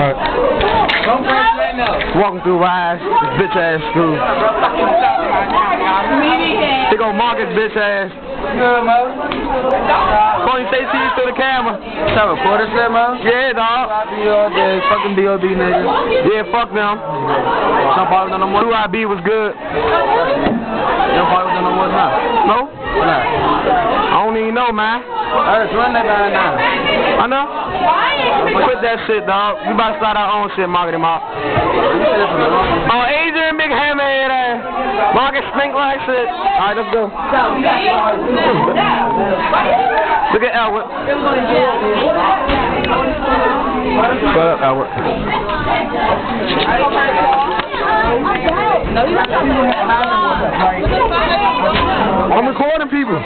Alright. Come first right now. Walking through Wise, this bitch ass school. They go Marcus bitch ass. Good, Mo. Tony say cheese to the camera. What's up, reporter shit, Mo? Yeah, dog. Be all day, fucking B.O.B. niggas. Yeah, fuck them. Some part of them no more. 2IB was good. Some part of them no. No? What not? I don't even know, man. Just run that down now. I know. Quit that shit, dog. We about to start our own shit, marketing mop. Oh, Adrian Big Hammerhead ass. Uh, Market stink like shit. Alright, let's go. Look at Albert. Shut up, Albert. I'm recording people.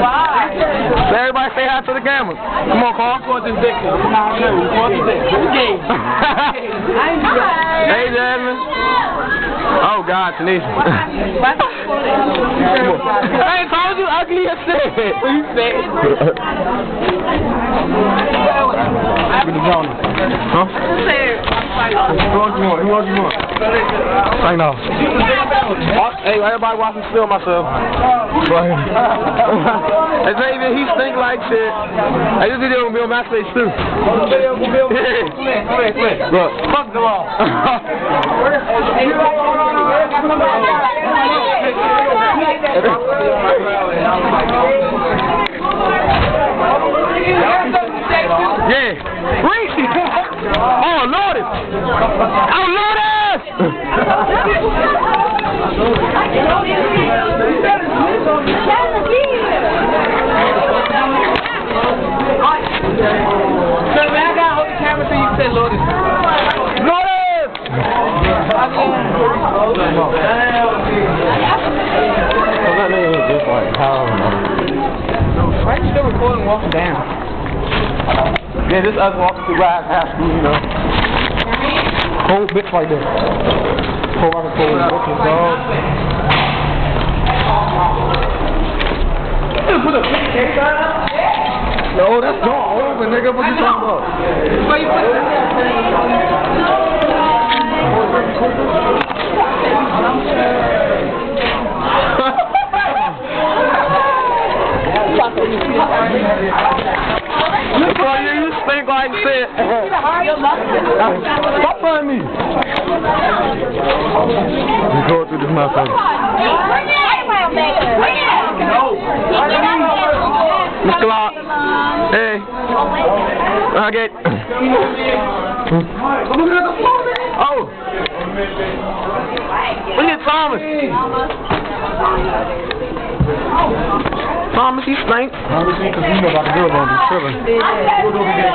Let everybody say hi to the cameras. Come on, Carl. Record this dick. Record this. Game. hey, Jasmine. Oh, God, Tanisha. I ain't told you ugly as shit. You said. Give me the Johnny. Huh? Who else you want? Who else you want? I know. Hey, everybody watching still myself. Right. hey, Xavier, he stink like shit. Hey, this video gonna be on my face too. Look. Fuck them all. Oh, Lord. Oh, Lord. So, man, I gotta hold the camera so you can say Lotus. Lord. Why are you still recording walking down? Yeah, this walking through Wise High School, you know. Whole bitch like this. Whole full of bitches, dog. Put a case on No, that's door open, nigga. What you talking about? Why you put Look boy, you, you like shit. Stop trying me. We go through this motherfucker. Mr. Clark. Hey. Okay. Oh. Look at Thomas. Thomas, he stink. Obviously, because we know about the girl on be.